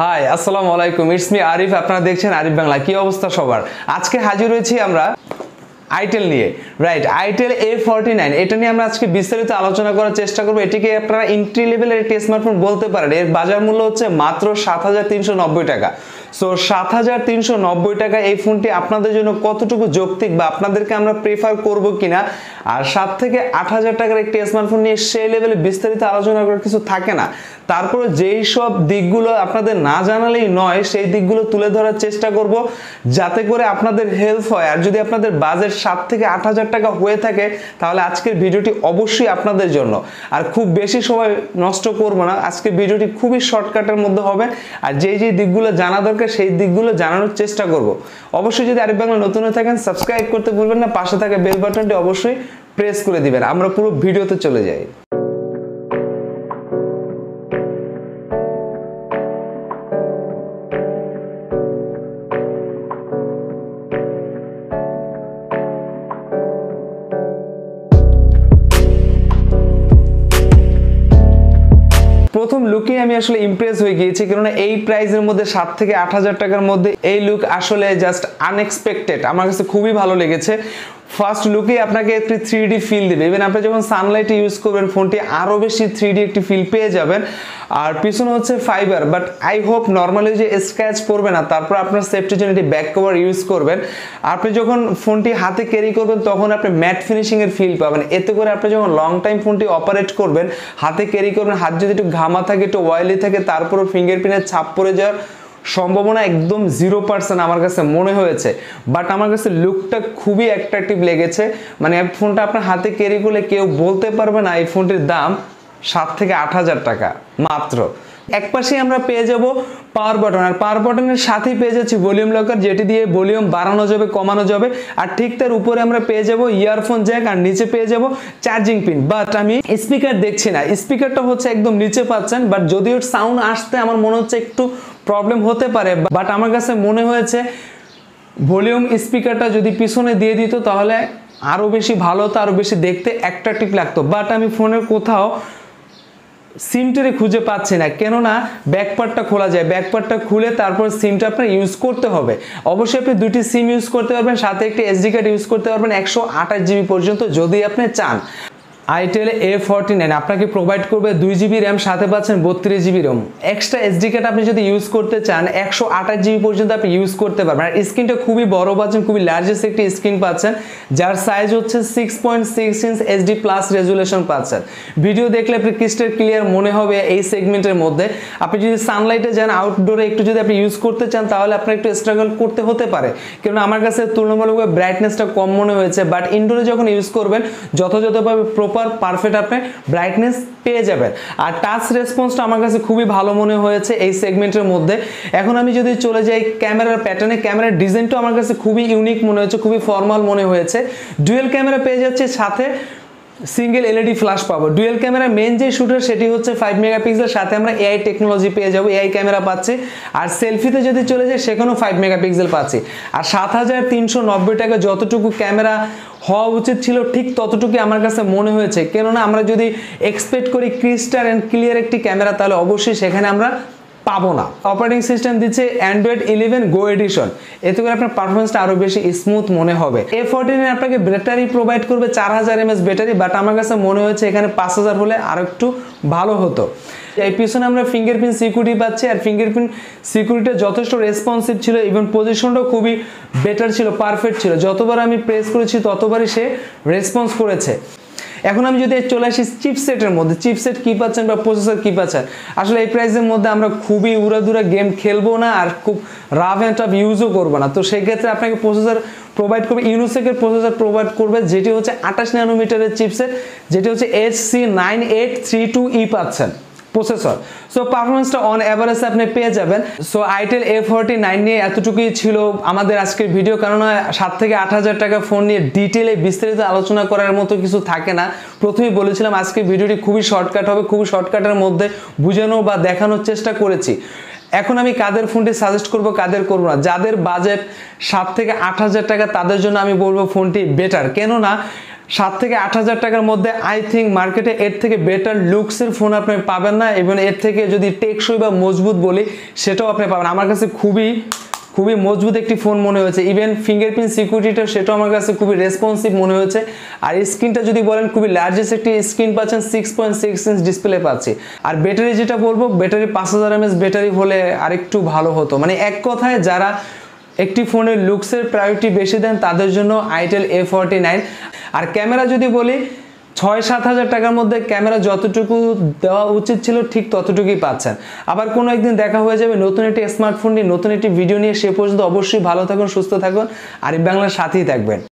High আসসালামু আলাইকুম। It's me Arif আপনারা দেখছেন আরিফ বাংলা কি অবস্থা সবার? আজকে হাজির হয়েছি আমরা আইটেল নিয়ে। Right itel A forty nine এটা নিয়ে আমরা আজকে বিস্তারিত আলোচনা করার চেষ্টা করব। এটিকে আপনারা এন্ট্রি লেভেলের একটি স্মার্টফোন বলতে পারেন। এর বাজার মূল্য হচ্ছে মাত্র সাত হাজার তিনশো নব্বই টাকা। সো সাত হাজার তিনশো নব্বই টাকা এই ফোনটি আপনাদের জন্য কতটুকু যৌক্তিক বা আপনাদেরকে আমরা প্রেফার করব কিনা? আর সাত থেকে আট হাজার টাকার একটি স্মার্টফোন নিয়ে সেই লেভেলে বিস্তারিত আলোচনা করার কিছু থাকে না। তারপরে যেই সব দিকগুলো আপনাদের না জানালেই নয়, সেই দিকগুলো তুলে ধরার চেষ্টা করব যাতে করে আপনাদের হেল্প হয়। আর যদি আপনাদের বাজেট সাত থেকে আট হাজার টাকা হয়ে থাকে, তাহলে আজকের ভিডিওটি অবশ্যই আপনাদের জন্য। আর খুব বেশি সময় নষ্ট করব না, আজকের ভিডিওটি খুবই শর্টকাটের মধ্যে হবে। আর যেই যেই দিকগুলো জানা দরকার সেই দিকগুলো জানানোর চেষ্টা করব। অবশ্যই যদি আরিফ বাংলা নতুন হয়ে থাকেন সাবস্ক্রাইব করতে ভুলবেন না, পাশে থাকা বেল বাটনটি অবশ্যই প্রেস করে দিবেন। আমরা পুরো ভিডিওতে চলে যাই। প্রথম লুকে আমি আসলে ইমপ্রেস হয়ে গিয়েছি, কেননা এই প্রাইজের মধ্যে সাত থেকে আট হাজার টাকার মধ্যে এই লুক আসলে জাস্ট আনএক্সপেক্টেড আমার কাছে খুবই ভালো লেগেছে। ফার্স্ট লুকে আপনাকে একটি থ্রি ডি ফিল দেবে। ইভেন আপনি যখন সানলাইট ইউজ করবেন ফোনটি আরও বেশি থ্রি ডি একটি ফিল পেয়ে যাবেন। আর পিছনে হচ্ছে fibre but I hope normally যে স্ক্র্যাচ পড়বে না, তারপর আপনার সেফটির জন্য এটি ব্যাক কভার ইউজ করবেন। আপনি যখন ফোনটি হাতে ক্যারি করবেন, তখন আপনি ম্যাট ফিনিশিংয়ের ফিল পাবেন। এতে করে আপনি যখন লং টাইম ফোনটি অপারেট করবেন, হাতে ক্যারি করবেন, হাত যদি একটু ঘামা থাকে, একটু অয়েলি থাকে, তারপরও ফিঙ্গারপ্রিন্টের ছাপ পড়ে যাওয়ার সম্ভাবনা একদম জিরো পার্সেন্ট আমার কাছে মনে হয়েছে। বাট আমার কাছে লুকটা খুবই অ্যাট্রাকটিভ লেগেছে। মানে এই ফোনটা আপনার হাতে ক্যারি করলে কেউ বলতে পারবে না এই ফোনটির দাম সাত থেকে আট হাজার টাকা, মাত্র। এক পাশে আমরা পেয়ে যাব পাওয়ার বাটন আর পাওয়ার বাটনের সাথেই পেয়ে যাচ্ছি ভলিউম লকার যেটি দিয়ে ভলিউম বাড়ানো যাবে, কমানো যাবে। আর ঠিক তার উপরে আমরা পেয়ে যাব ইয়ারফোন জ্যাক আর নিচে পেয়ে যাব চার্জিং পিন বাট আমি স্পিকার দেখছি না। স্পিকারটা হচ্ছে একদম নিচে পাচ্ছেন বাট যদিও সাউন্ড আসতে আমার মনে হচ্ছে একটু প্রবলেম হতে পারে বাট আমার কাছে মনে হয়েছে ভলিউম স্পিকারটা যদি পিছনে দিয়ে দিত, তাহলে আরও বেশি ভালো হতো আরও বেশি দেখতে অ্যাট্রাকটিভ লাগতো। বাট আমি ফোনের কোথাও সিমটারে খুঁজে পাচ্ছি না। কেননা ব্যাকপার্টটা খোলা যায়। ব্যাকপার্টটা খুলে তারপর সিমটা আপনার ইউজ করতে হবে। অবশ্যই আপনি দুটি সিম ইউজ করতে পারবেন, সাথে একটি এসডি কার্ড ইউজ করতে পারবেন, একশো আঠাশ জিবি পর্যন্ত যদি আপনি চান। আইটেল এ ফর্টি নাইন আপনাকে প্রোভাইড করবে দুই জিবি র্যাম সাথে পাচ্ছেন বত্রিশ GB RAM extra SD card আপনি যদি ইউজ করতে চান, একশো আঠাশ জিবি পর্যন্ত আপনি ইউজ করতে পারবেন। আর স্ক্রিনটা খুবই বড় পাচ্ছেন, খুবই লার্জেস্ট একটি স্ক্রিন পাচ্ছেন, যার সাইজ হচ্ছে six point six inch HD plus resolution পাচ্ছেন। ভিডিও দেখলে আপনি ক্রিস্টাল ক্লিয়ার মনে হবে এই সেগমেন্টের মধ্যে। আপনি যদি সানলাইটে যান আউটডোরে একটু যদি আপনি ইউজ করতে চান, তাহলে আপনার একটু স্ট্রাগল করতে হতে পারে। কারণ আমার কাছে তুলনামূলকভাবে ব্রাইটনেসটা কম মনে হয়েছে বাট ইনডোরে যখন ইউজ করবেন, যথাযথভাবে প্রপার পারফেক্ট আপনি ব্রাইটনেস পেয়ে যাবেন। আর টাচ রেসপন্সটা আমার কাছে খুবই ভালো মনে হয়েছে এই সেগমেন্টের মধ্যে। এখন আমি যদি চলে যাই ক্যামেরার প্যাটার্নে ক্যামেরার ডিজাইনটাও আমার কাছে খুবই ইউনিক মনে হয়েছে, খুবই ফর্মাল মনে হয়েছে। ডুয়েল ক্যামেরা পেয়ে যাচ্ছে সাথে সিঙ্গেল এলইডি ফ্ল্যাশ পাবো। ডুয়েল ক্যামেরা মেন যে শুটার সেটি হচ্ছে ফাইভ মেগাপিক্সেল সাথে আমরা এআই টেকনোলজি পেয়ে যাব। এআই ক্যামেরা পাচ্ছি। আর সেলফিতে যদি চলে যায় সেখানেও ফাইভ মেগাপিক্সেল পাচ্ছি। আর সাত হাজার তিনশো নব্বই টাকা যতটুকু ক্যামেরা হওয়া উচিত ছিল, ঠিক ততটুকুই আমার কাছে মনে হয়েছে। কেননা আমরা যদি এক্সপেক্ট করি ক্রিস্টার অ্যান্ড ক্লিয়ার একটি ক্যামেরা তাহলে অবশ্যই সেখানে আমরা পাবো না। অপারেটিং সিস্টেম দিচ্ছে অ্যান্ড্রয়েড ইলেভেন গো এডিশন এতে করে আপনার পারফরমেন্সটা আরও বেশি স্মুথ মনে হবে। এ ফোরটিন আপনাকে ব্যাটারি প্রোভাইড করবে চার হাজার এমএস ব্যাটারি বাট আমার কাছে মনে হয়েছে এখানে পাঁচ হাজার হলে আরও একটু ভালো হতো। এই পিছনে আমরা ফিঙ্গারপ্রিন্ট সিকিউরিটি পাচ্ছি, আর ফিঙ্গারপ্রিন্ট সিকিউরিটি যথেষ্ট রেসপন্সিভ ছিল ইভেন পজিশনটাও খুবই বেটার ছিল পারফেক্ট ছিল। যতবার আমি প্রেস করেছি, ততবারই সে রেসপন্স করেছে। এখন আমি যদি চলে আসি চিপসেটের মধ্যে চিপসেট কি পাচ্ছেন বা প্রসেসর কি পাচ্ছেন? আসলে এই প্রাইসের মধ্যে আমরা খুবই উড়াদুরা গেম খেলব না আর খুব রাফ অ্যান্ড টাফ ইউজও করব না। তো সেক্ষেত্রে আপনাকে প্রসেসর প্রোভাইড করবে ইউনোসেকের প্রসেসর প্রোভাইড করবে, যেটি হচ্ছে আঠাশ ন্যানোমিটারের চিপসেট যেটি হচ্ছে H C nine eight three two E পাচ্ছেন। প্রসেসর সো পারফরমেন্সটা অন অ্যাভারেজ আপনি পেয়ে যাবেন। So itel A forty nine নিয়ে এতটুকুই ছিল আমাদের আজকের ভিডিও কেননা, সাত থেকে আট হাজার টাকা ফোন নিয়ে ডিটেলে বিস্তারিত আলোচনা করার মতো কিছু থাকে না। প্রথমেই বলেছিলাম, আজকে ভিডিওটি খুবই শর্টকাট হবে। খুবই শর্টকাটের মধ্যে বুঝানো বা দেখানোর চেষ্টা করেছি। এখন আমি কাদের ফোনটি সাজেস্ট করব, কাদের করব না? যাদের বাজেট সাত থেকে আট হাজার টাকা, তাদের জন্য আমি বলব ফোনটি বেটার কেননা সাত থেকে আট হাজার টাকার মধ্যে আই থিঙ্ক মার্কেটে এর থেকে বেটার লুকসের ফোন আপনি পাবেন না এবং এর থেকে যদি টেকসই বা মজবুত বলি, সেটাও আপনি পাবেন। আমার কাছে খুবই খুবই মজবুত একটি ফোন মনে হয়েছে। ইভেন ফিঙ্গারপ্রিন্ট সিকিউরিটিটা সেটাও আমার কাছে খুবই রেসপন্সিভ মনে হয়েছে। আর স্ক্রিনটা যদি বলেন, খুবই লার্জেস্ট একটি স্ক্রিন পাচ্ছেন six point six inch display পাচ্ছি। আর ব্যাটারি যেটা বলব ব্যাটারি পাঁচ হাজার এমএস ব্যাটারি হলে আরেকটু ভালো হতো। মানে এক কথায় যারা একটি ফোনের লুকসের প্রায়োরিটি বেশি দেন, তাদের জন্য আইটেল এ ফর্টি নাইন আর ক্যামেরা যদি বলি, ছয় সাত হাজার টাকার মধ্যে ক্যামেরা যতটুকু দেওয়া উচিত ছিল ঠিক ততটুকুই পাচ্ছেন। আবার কোনো একদিন দেখা হয়ে যাবে নতুন একটি স্মার্টফোন নিয়ে, নতুন একটি ভিডিও নিয়ে, সে পর্যন্ত অবশ্যই ভালো থাকুন, সুস্থ থাকুন, আর এই বাংলার সাথেই থাকবেন।